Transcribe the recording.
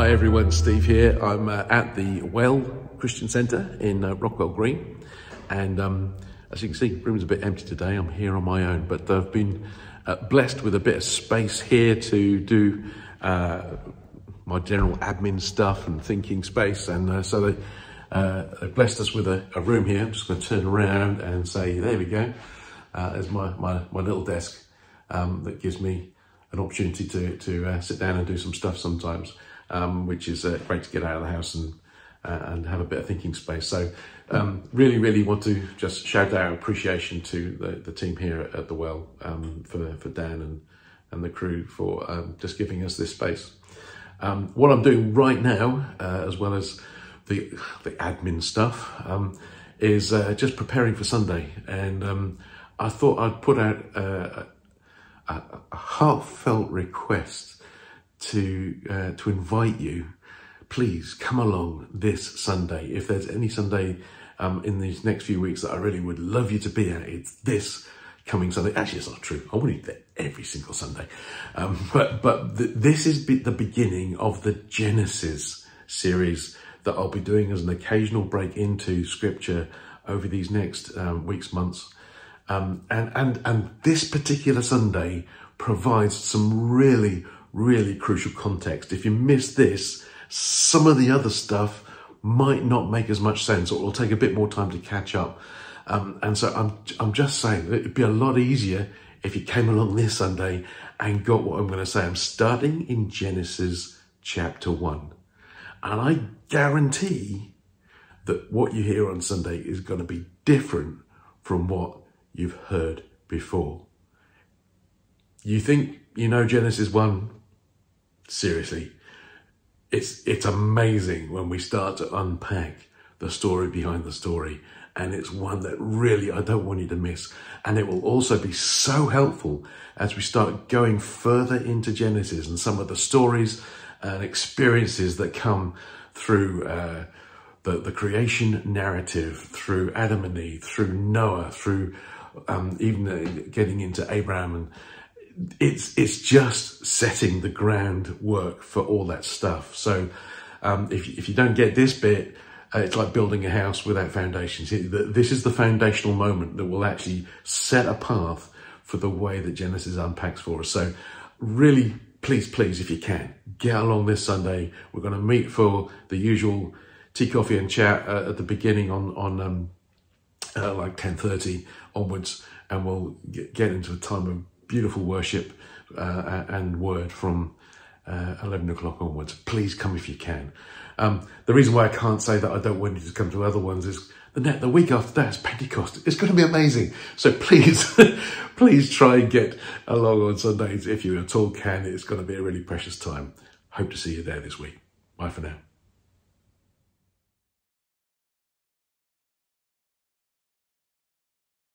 Hi everyone, Steve here. I'm uh, at the Well Christian Centre in uh, Rockwell Green and um, as you can see, room's a bit empty today. I'm here on my own, but I've been uh, blessed with a bit of space here to do uh, my general admin stuff and thinking space and uh, so they, uh, they blessed us with a, a, room here. I'm just going to turn around and say, there we go. there's my, my, my little desk um, that gives me an opportunity to, to sit down and do some stuff sometimes, um, which is uh, great to get out of the house and uh, and have a bit of thinking space. So um, really, really want to just shout out appreciation to the, the team here at the Well um, for, for Dan and, and the crew for um, just giving us this space. Um, what I'm doing right now, uh, as well as the, the admin stuff, um, is uh, just preparing for Sunday. And I thought I'd put out uh, a, a heartfelt request to uh, to invite you. Please come along this Sunday. If there's any Sunday um, in these next few weeks that I really would love you to be at, it's this coming Sunday. Actually, it's not true. I want you there every single Sunday. Um, but but th this is be the beginning of the Genesis series that I'll be doing as an occasional break into Scripture over these next um, weeks, months. Um, and, and, and this particular Sunday provides some really, really crucial context. If you miss this, some of the other stuff might not make as much sense or it'll take a bit more time to catch up. Um, and so I'm, I'm just saying it'd be a lot easier if you came along this Sunday and got what I'm going to say. I'm starting in Genesis chapter 1. And I guarantee that what you hear on Sunday is going to be different from what you've heard before. You think you know Genesis 1? Seriously, it's, it's amazing when we start to unpack the story behind the story. And it's one that really I don't want you to miss. And it will also be so helpful as we start going further into Genesis and some of the stories and experiences that come through uh, the, the creation narrative, through Adam and Eve, through Noah, through um, even uh, getting into Abraham and it's it's just setting the groundwork for all that stuff. So um, if if you don't get this bit, uh, it's like building a house without foundations. This is the foundational moment that will actually set a path for the way that Genesis unpacks for us. So really, please, please, if you can, get along this Sunday. We're going to meet for the usual tea, coffee and chat uh, at the beginning on, on um, uh, like 10.30 onwards and we'll get into a time of beautiful worship uh, and word from uh, 11 o'clock onwards. Please come if you can. Um, the reason why I can't say that I don't want you to come to other ones is the, the week after that is Pentecost. It's going to be amazing. So please, please try and get along on Sundays if you at all can. It's going to be a really precious time. Hope to see you there this week. Bye for now.